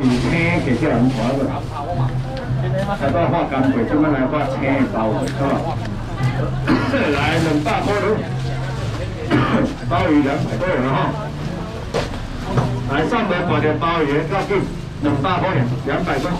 青给叫人看个，来到画干贝，今麦来画青包子，是吧？来两百块喽，鲍鱼两百块了哈。来上门买点鲍鱼，要给两百块钱，两百块，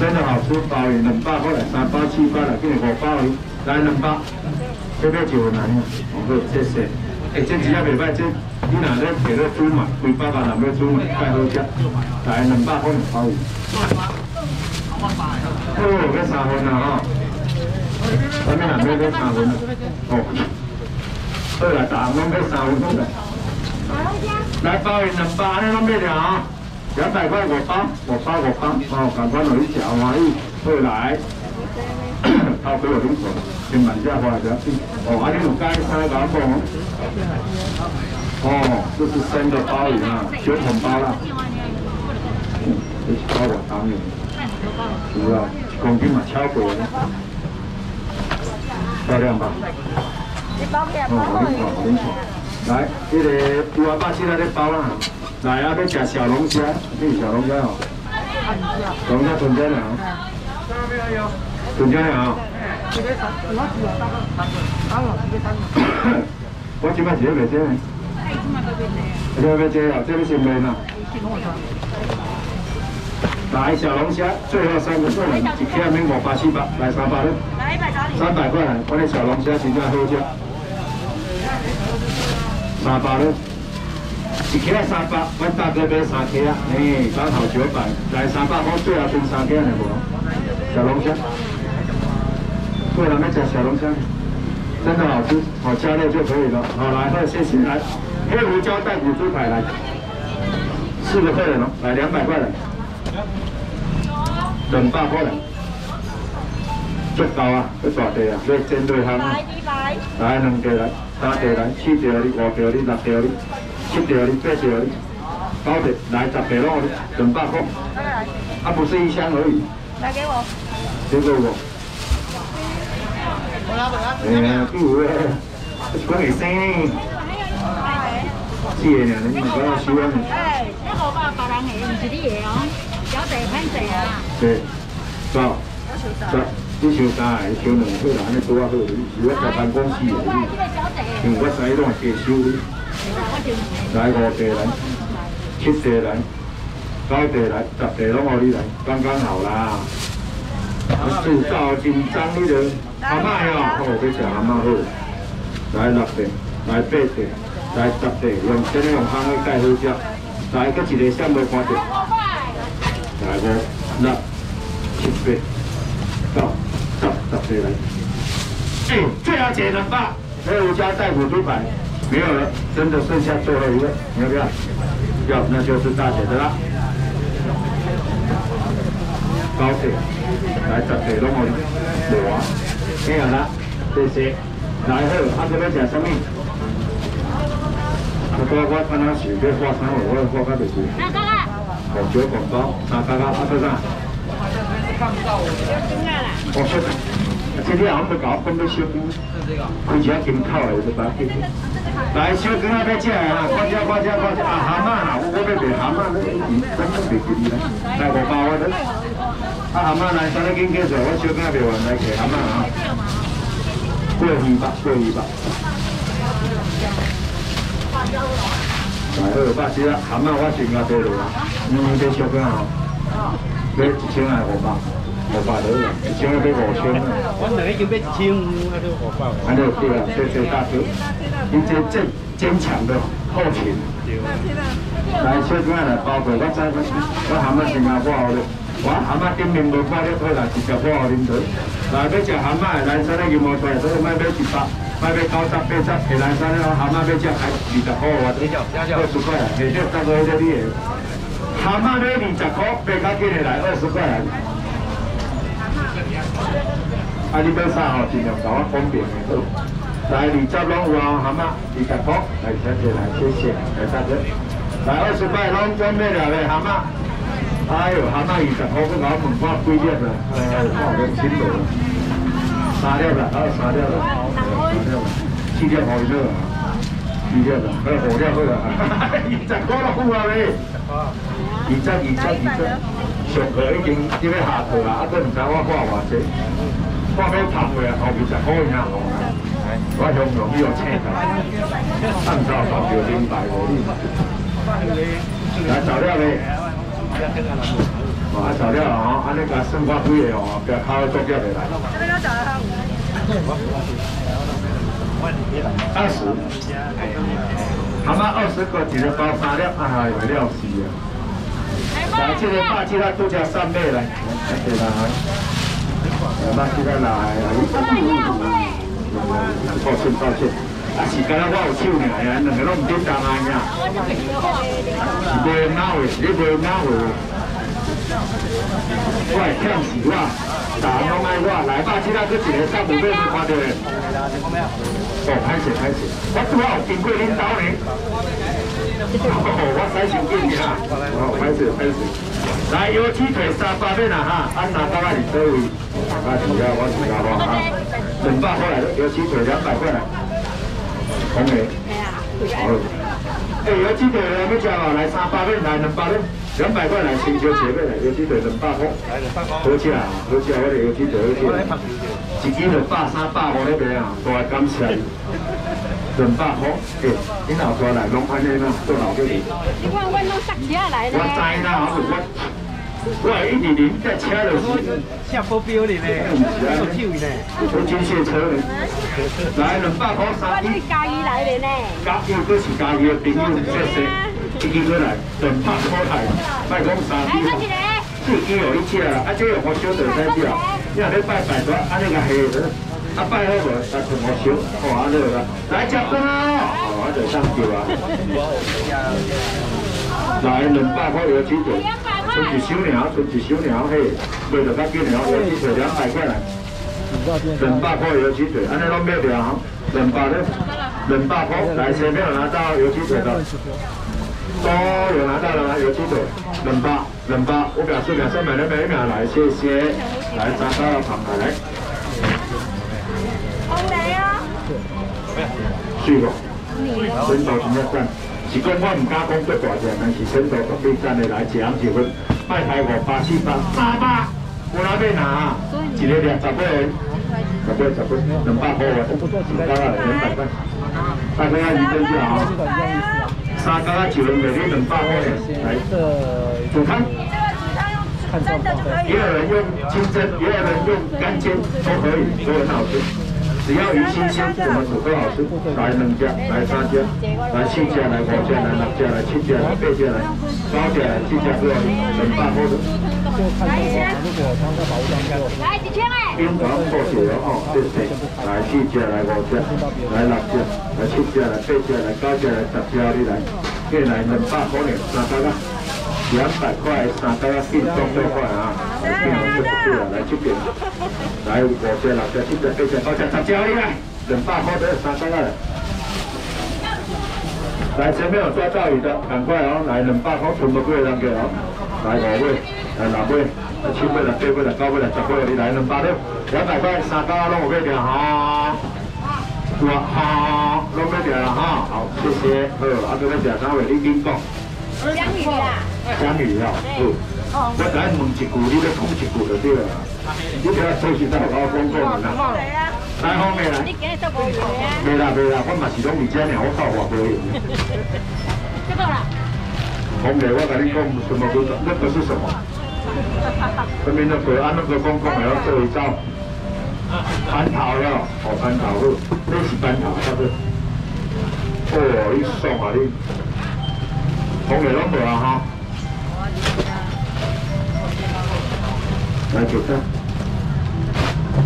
真的好吃，鲍鱼两百块来，三包七包来，给你五鲍鱼，来两百，这边就难了，好，谢谢。哎，这只要袂歹，这你若咧摕咧煮嘛，规百万若要煮嘛，太好食。来两百块两包。哦，要三分啊吼。我们若要要三分。哦。好来，大拢要三分来。来包鱼两百，安尼拢要了两百块五包，五包五包，哦，赶快落去食，欢喜。好来。头几有点重，千万只花只哦，啊，你有介绍给我讲哦，这是生的鲍鱼啊，血统包啦。这是包我当年，是啊，公斤嘛超贵的，漂亮吧？哦，好灵活，好灵活。来，这个五啊八七那的包啦，来啊，要吃小龙虾，这小龙虾哦，龙虾存在哪？存在哪？我今麦只要卖这个，只要卖这个，这个先卖呐。来小龙虾，最后三个客人，一克免五百七八，来三百了。来一百找你。三百块，我的小龙虾真正好食。三百了，一克三百，我大哥买三克啊，哎，刚好九百，来三百，我最后分三克来无？小龙虾。对了，那讲小龙虾，真的好吃，好加热就可以了。好，来，那谢谢来，黑胡椒带骨猪排来，四个客人哦，来两百块的，两百块的，最高啊，最大地啊，最针对他们。来，来两条来，三条来，四条的，五条的，六条的，七条的，八条的，九条，来十条咯，两百块。啊，不是一箱而已。来给我。给我。哎呀，几有诶，讲会生呢。是的呢，你啊？哎，一号包别人嘅，唔是你嘅哦，有地偏地啊。对，走，你收三个，收两个，安尼多啊好，是我加班公司嘅。因为我使拢系加收你。来五地来，七地来，九地来，十地拢我你来，刚刚好啦。制造紧张呢个蛤蟆哦，好，要吃蛤蟆好。来六地，来八地，来十地，用真用汤去盖好食。来，搁一个啥无看到？来五六七八九十十地来。哎，最后一两百，还有加带辅助牌，没有了，真的剩下最后一个，要不要？要，那就是大姐的啦。高铁，来十地拢我无啊，听下啦，谢谢。来好，啊，这要食什么？我我我看他是要画三号，我画到袂住。三哥哥。红酒广告，三哥哥，啊，做啥？看不到我。我说，这里好像要搞分到小兵，开只金口的就把它给。来，小兵啊，要吃啊，快吃快吃快吃啊！蛤蟆啊，我要卖蛤蟆，你根本袂给你来，来五包啊，的。啊，蛤蟆来，三日经过做，我小囡仔袂完来骑蛤蟆啊！过二百，过二百。来二百只啊，蛤蟆我先加多落啊，嗯，这小囡仔哦，买一千还是五百？五百多，一千要买五千啊。我两个就买一千五，还是五百？安尼对啊，谢谢大哥，你这这坚强的后勤。来，小囡仔来包过，我知我蛤蟆先加不好。的。我蛤蟆顶面无看了，好。啦，直接我互恁做。来要食蛤蟆的，蓝山的牛毛出来，所以卖买一百，卖买九十八十，下蓝山的蛤蟆要食还二十块，我这二十块啦，下这三个这里的蛤蟆买二十块，八加几的来二十块。啊，你买啥哦？尽量搞我方便的好。来二十拢有啊，蛤蟆二十块，来小姐来，谢谢，来大哥。来二十块拢准备了嘞，蛤蟆。哎呦，蛤蟆二十块，我搞问看几粒了？哎，看两千多了，三粒了，还有三粒了，三粒了，七粒好一个啊！二只啦，好五只好啦，二十块了付啊你，二十二十二十，上课已经准备下课啦，啊，都唔知我花偌济，我要谈话啊，后二十块尔吼，我向容易有请他，按照发票明白无哩，来找料咧，啊找料哦，安尼甲算我几个哦，不要靠作业的来。二十，蛤蟆二十个，一个包三粒，啊，有料死啊！来，这个霸气它都叫三倍来，来给他，来霸气它来，抱歉抱歉，啊是刚刚我有手呢，两个拢唔点答案呀，是袂孬的，是你袂孬的，我系骗死我，打拢爱我，来霸气它去一个三五倍是看到的。哦，开始开始，我拄好经过领导呢。哦，我使手机哈。哦，开始开始。来，有鸡腿三百面啊哈，按哪到哪里都位。啊，是啊，我是啊，我啊。两百块来，有鸡腿两百块来。红梅。好。哎，油鸡腿要吃嘛？来三百面，来两百面。两百块来，星球姐妹来，有鸡腿两百块，好吃啊，好吃啊，我哋有鸡腿好吃，一斤就百三百五那边啊，多感谢，两百块，诶，你老出来拢安尼嘛，做老弟。你看我拢塞车来咧。我知啦，我我我一二零在车的是下波标哩咧，做酒呢，做军械车咧，来两百块三斤。我是嘉义来的呢。嘉义都是嘉义的朋友，谢谢。一斤过来，两百块台，卖讲三斤哦。四斤有一只啦，啊，这用我小点三只啊。你若咧拜拜多，安尼个下的，啊拜好无？来同我小，哦安尼个，来吃饭哦，哦，我就上叫啊。来两百块有几对？存一小鸟，存一小鸟嘿，卖到较紧了，有几对两百块来。两百块有几对？安尼拢卖掉，两百，两百块来前面有拿到有几对的？都有拿到了吗？有记者，冷巴，冷巴，我表示两三百的每秒来，谢谢，来张到旁来，来。红雷啊！是个，深度真正赞，是讲我唔敢讲最大只，但是深度特别赞的来，一人一份，卖台五八四八三百，我那边拿，一个两十八元，十八十八，两百块啊，大概两百块，大家认真就好。沙加九人每天两百块来，煮汤。也有人用清蒸，也有人用干煎，都可以，都很好吃。只要鱼新鲜，怎么煮都好吃。来冷家，来沙家，来四家，来五家，来冷家，来清家，来八家，来高家，来清家，都两百块的。来一千，来一千哎！冰糖破解了哦，谢谢。来四只，来五只，来六只，来七只，来八只，来九只，来十只，你来，来两百块呢，三百啊，两百块，三百啊，变两百块啊，变两百块，来这边，来五只，六只，七只，八只，九只，十只，你来，两百块的三百啊。来前面有抓钓鱼的，赶快哦，来两百块，全部过来两个哦，来五位。来六尾，七尾来，八尾来，九尾来，十尾你来两百六，两百块三家拢有买掉哈，哇哈，拢买掉了哈，好，谢谢，好，阿哥要食啥话，你紧讲。江鱼啊。江鱼啊，好，我再问一句，你要讲一句就对了，你不要随时在我讲讲啦。来方面来。你今日做无用啊？没啦没啦，我嘛是拢未知呢，我靠我无用。这个啦。方面我跟你讲什么不是，那个是什么？这边那个按那个公公还要做一招，蟠桃了，好蟠桃路，这是蟠桃，是不是？哦，你爽啊你，红梅拢无啊哈，来九个，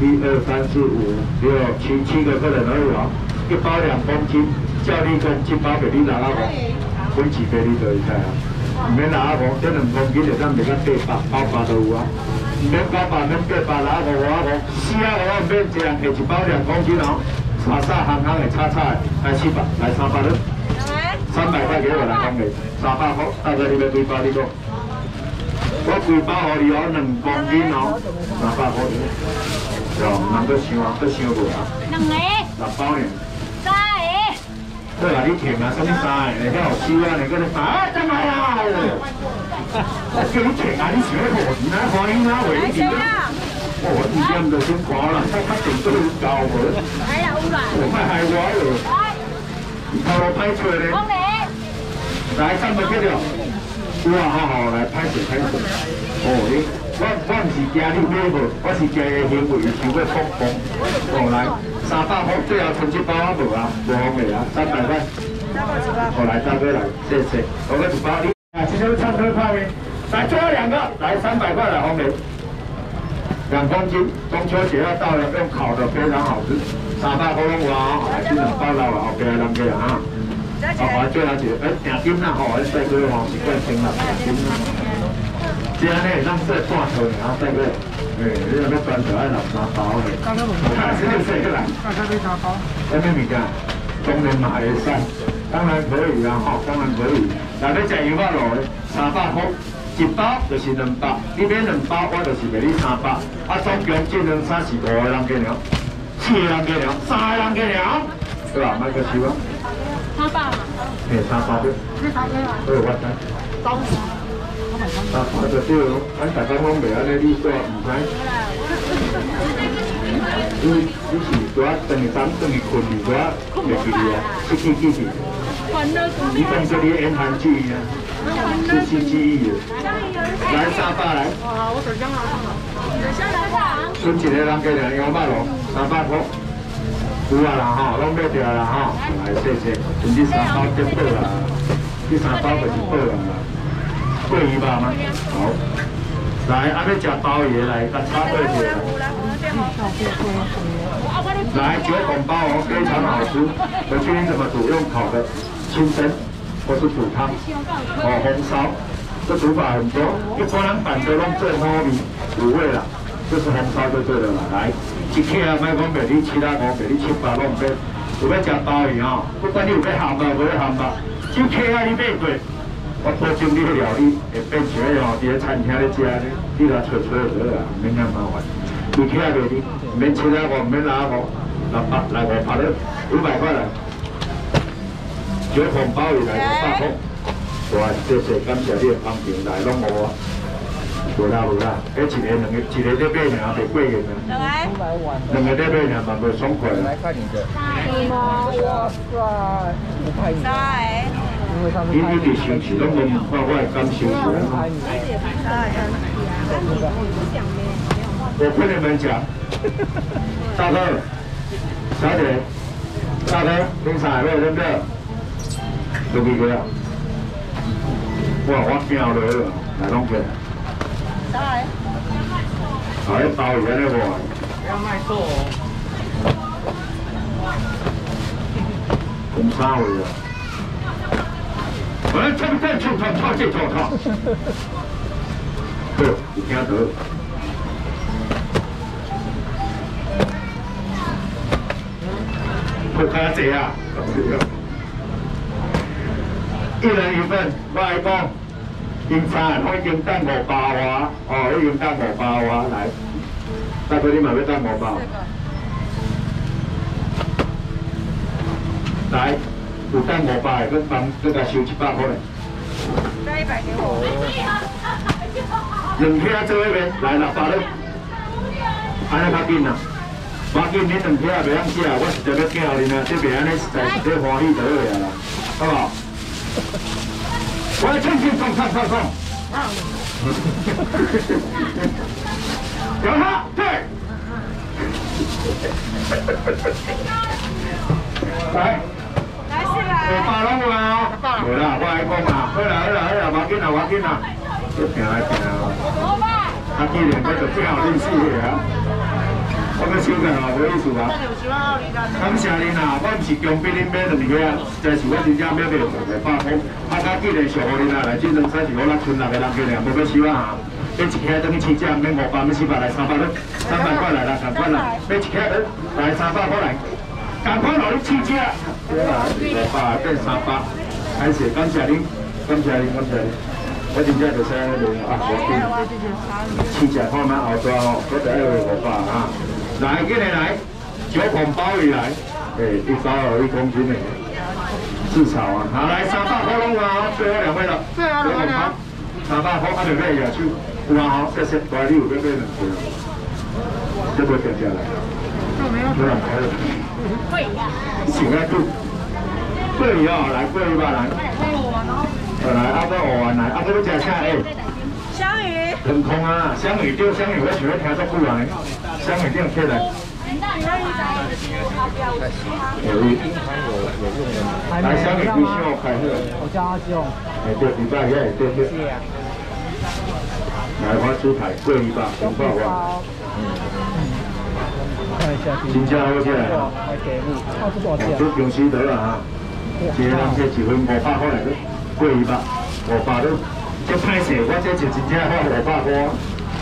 一二三四五六七七个客人而已啊，一包两公斤，叫你公七包给你拿了吗？分几杯你可以开啊。唔免拿阿公，这两公斤就咱卖到八百，包八都有啊。唔免八百，免八百，拿阿公我阿公，四啊我唔免这样，下一包两公斤哦。叉叉行行的叉叉的，来七百，来三百了。三百块给我来讲的，三百块，大哥你要几包你讲？我几包给你哦，两公斤哦，三百块。哟，难得想啊，得想无啊？两个。六包呢？三个。对啊，你停啊，什么衫？你遐有需要，你搁咧啊，怎么啦？我叫你停啊，你是要何钱啊？欢迎啊，为你啊！哦，五点就先挂啦，我确定都要交无。哎呀，污染！我咪系我咯，头路歹找咧。红梅。来，三百几条。哇，好好来，歹势歹势。哦，你，我我唔是惊你买无，我是惊伊行为想要放风。哦，来，三百块，最后剩一包啊无啊，无红的啊，三百块。好来，大哥来，谢谢。我个一包你。啊，其实唱歌泡面？来，最后两个，来三百块来红梅。两公斤，中秋节要到了，用烤的非常好吃。三百块拢哇，来这两包了，后边两个啊。好，我最了解，哎，两斤呐，好，帅哥哦，是冠军了，两斤啦。这样呢，让这断头，然后再个，哎，你那个断头爱拿拿刀的。刚刚我们看谁谁来？看谁拿刀。什么物件？中年马来赛，当然可以啊，哈，当然可以。那，你食油包罗的，三百块。一包就是两百，你买两包，我就是卖你三百。啊，总共只两三四五个人给了，四个人给了，三个人给了，对吧？买个收啊。三百嘛。嘿，三百对。你三百嘛？对，我知。当时。啊，我就对咯，咱大家拢袂安尼，你说唔知。你你是多等于等等于困去多袂记哩啊？记记记记。你讲说你言谈记忆啊？是记记忆的。来三百来。啊，我手枪啊，手枪来吧。剩一个人给两两百咯，三百块。有啊啦吼，拢买掉啦吼。来谢谢，剩这三包结束啦，这三包就是报啦。桂鱼吧吗？好。来，阿要吃鲍鱼来，甲插对起来。来九孔包哦，非常好吃。我教你怎么煮，用烤的，清蒸或是煮汤，哦红烧，这煮法很多。一般人板着弄最好味卤味啦，就是红烧就对了啦。来，一克啊，卖讲卖你其他讲卖你七八弄买。有要吃鲍鱼哦，不管你有要咸吧，无要咸吧，一克啊你买过。我保证你的料理会变成哦，伫咧餐厅咧食咧，你来吹吹就好啦，免咁麻烦。一克啊卖你，免七啊五，免哪五，六百来五百了，五百块来。九孔鲍鱼来五百块，哇，谢谢，感谢你的帮助，来拢我啊。无啦无啦，迄一个两个，一个在买两个贵个呢。两个。两个在买两嘛袂爽快。来快点的。哇塞，五块。因为你生气，拢无发我的感受是安我跟你们讲，大哥，小姐，大哥，你啥位对不对？都几个啊？哇，我惊了了，来拢过来。来。来包一下那个。不要卖错哦。红三位啊。我这边就他他这叫他，对，你听得。不客气啊，一人一份，外公，经餐我已经等五包啊，哦，已经等五包啊，来，大哥你买要等五包，来。有等五百个，佮帮佮佮收一百块。再一百给我。两片做一边，来六百了。安尼较紧啊，较紧你两片袂晓食，我实在要叫你呢，这边安尼实在是最欢喜得了啦，好不好？我轻轻松松松松。有他，对。来。五百拢有啊，无啦，我来讲啊，好啦好啦好啦，无紧啦无紧啦，一平来平啊。啊，既然这就最好认识的啊，我要收个啊，无意思啊。感谢您啊，我唔是强逼恁买两个啊，实在是我真正买袂到五百块。啊，家既然上互恁啊，来这两三是我咱村内的人家俩，无要收啊。买一克等于七只，免五百，免四百来。三百了，三百块来。啦，赶快啦，买一克来三百块来。赶快落去七只，对啊，五百变三百，感谢感谢你，感谢你感谢你，我真正就是安尼啊，我听，七只看蛮好抓哦，嗰只要五百啊，来，今日来，九孔鲍鱼来，诶，一包一公斤的。至少啊，好来三百块拢啊，最后两位了，对啊，两位啊，三百块啊，两位也去，有啊好，谢谢，来你有要买两个，这个掉下来，没有，没有，贵呀，请来住，贵啊，来贵吧来，来阿哥五万来，阿哥你吃啥诶？香鱼，很空啊，香鱼钓香鱼，我想要听足久啊，香鱼钓起来。有鱼，来香鱼必须要开喝。我叫阿兄。哎，对，礼拜也对对。来花猪排贵一百，两百万。看一下，新加坡起来。还给你，二十多钱。都平时得了哈。今天这几份五百块来的，贵一百，五百都，这歹势，我这就真正花五百块。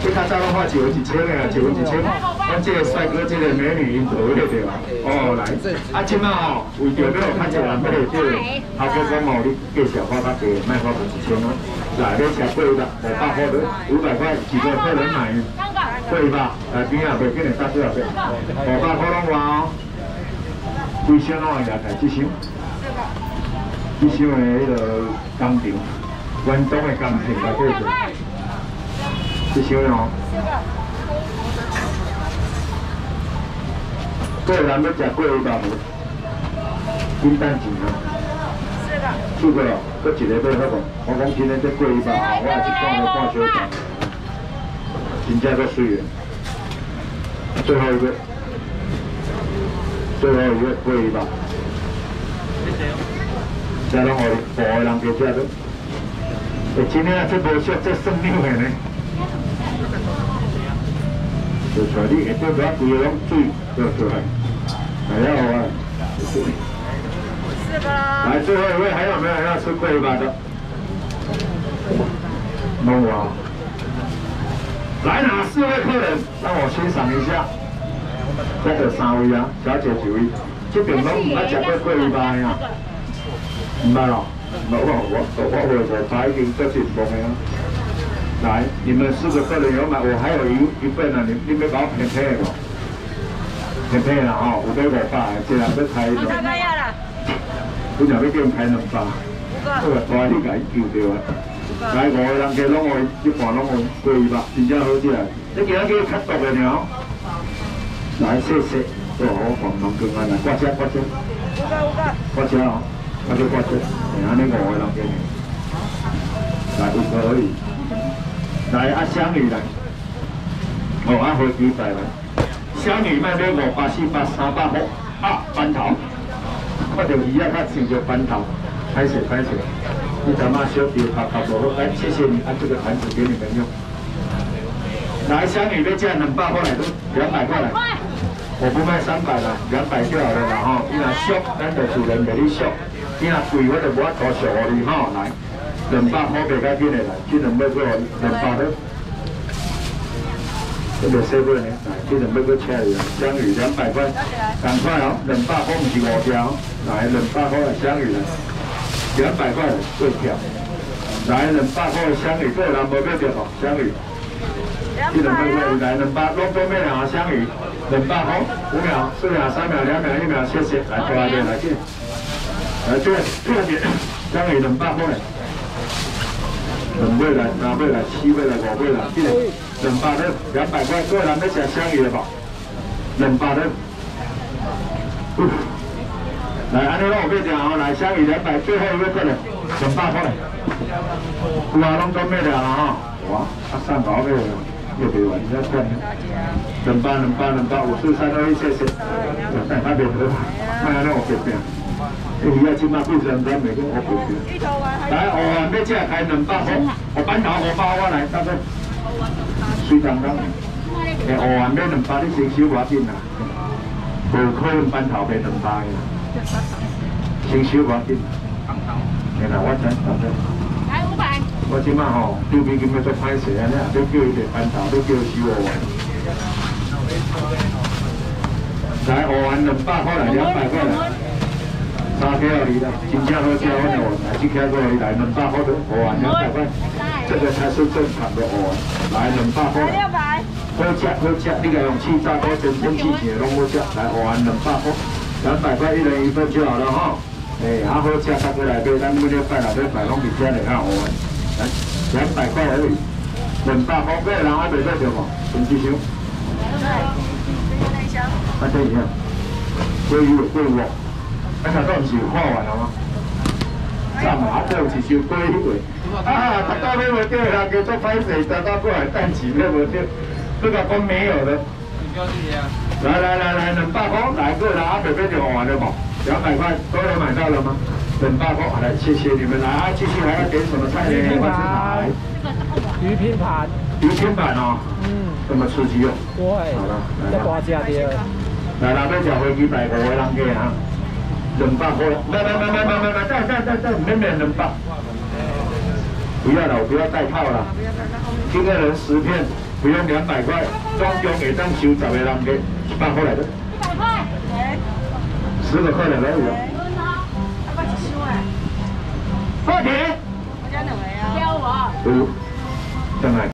这较早拢发一分一千的啊，一份一千。咱这个帅哥，这个美女，因得的对吧？哦，来，啊，今嘛哦，为着要较济人要来这个，头家讲哦，你介绍花较贵，卖花份一千哦。来，你吃贵的，五百块的，五百块几个客人买？贵吧？来边啊，袂给你打多少钱？五百块拢话哦。几箱拢会来开？几箱？几箱的迄个工程，关东的工程来对做。这些哦，个人要吃贵一百无？金蛋钱啊？四个。四个哦，搁一个要好无？我讲今天这贵一百，我也是放了半小时。真正个水的。最后一个，最后一个贵一百。谢谢。再让我保人给吃的。哎，今天这无少，这生命的呢。就出来，你下底不要规个拢水就出来，来了啊！来，最后一位还有没有要吃贵一把的？弄啊！来哪四位客人？让我欣赏一下。这个三位啊，小姐几位？这边拢唔爱食过贵一把呀？唔捌咯？我我我我我已经做成功了。来，你们四个客人有买，我还有一一份呢，你你没把我骗骗了，骗骗了哈，我给我爸，这两个开。我开呀啦。我两个叫开两包。五个。我你家救掉啊。来，五个人家拢我一半拢我贵吧，真正好食。你今日叫吸毒的了。来，谢谢。哦，我放两斤啊，来，挂车挂车。五个五个。挂车哦，那就挂车。然后你五个人给你。来，五个而已。来啊，香鱼来，哦啊，飞机来了，香鱼卖买五百四百三百块啊，翻头，看到鱼啊，较想着翻头，拍水拍水，你他妈小弟拍拍不好，来谢谢你，啊，这个盘子给你们用。来香鱼要价两百块来，都两百块来，我不卖三百了，两百就好了啦哈，你若俗，咱就主人给你俗，你若贵我就无法多俗你哈，来。两百块别家进来了，这两百块两百的，这个社会呢，来，这两百块车里香鱼两百块，赶快哦，两百块不是五条，来两百块香鱼了，两百块贵票，来两百块的香鱼，个人无买着哦，香鱼，两百块来两百，拢多买两个香鱼，两百块，五秒、四秒、三秒、两秒、一秒，谢谢，来过来点，来进，来这这点香鱼两百块。两位来，三位来，七位来，五位来，这个两百的两百块，个人要吃香鱼的吧？两百的，来，安尼我跟你讲哦，来香鱼两百，最后一位客人，两百块，有啊，拢准备了哈，哇，啊三百个，又别玩，你要看，两百，两百，两百，五四三二一，谢谢，哎，那边。的，看下那我这边。鱼啊，起码贵三三，每个我不贵。来，哦，要这开两百块，我板头我包我来，大哥。水当当。诶，哦，要两百，你先收我紧啦。无可能板头卖两百的。先收我紧。哎啦，我知，大哥。来五百。我起码吼，对面今要做歹势啊，你啊，要叫伊卖板头，要叫收我。来，哦，两百块来，两百块来。三开二离的，真正好吃，我两来去开过来，来两百块的，五万两百块，这个才是正常的五万，来两百块。好吃好吃，你个用气炸锅真真气起，拢好吃，来五万两百块，两百块一人一份就好了哈。哎，啊好吃，大过来买，咱每礼拜。六要摆拢比遮尔较好玩，来两百块而已，两百块个人还袂得着无？陈志雄。啊，这一样，鲑鱼有鲑鱼哦，啊，头都毋是看完了吗？干嘛？这有一收鲑鱼啊，头到尾无钓，人叫做歹势，头到过来等钱了无钓，这个讲没有的。来来来来，两百块，来个人啊，北北就完了嘛，两百块都能买到了吗？两百块，好来，谢谢你们来啊，继续还要点什么菜呢？鱼拼盘，鱼拼盘，鱼拼盘哦，嗯，这么刺激哦。对，好了，来这吧。大只的，来啦，要食飞机百五个人计啊，冷百块。来来来来来来来，再再再再，免免冷百。不要了，我不要带套了。一个人十片，不用两百块，总共会当收十个人计，一百块来的。一百块。十个客人而已。要不要一箱诶？快点。我家两个啊。有，再来。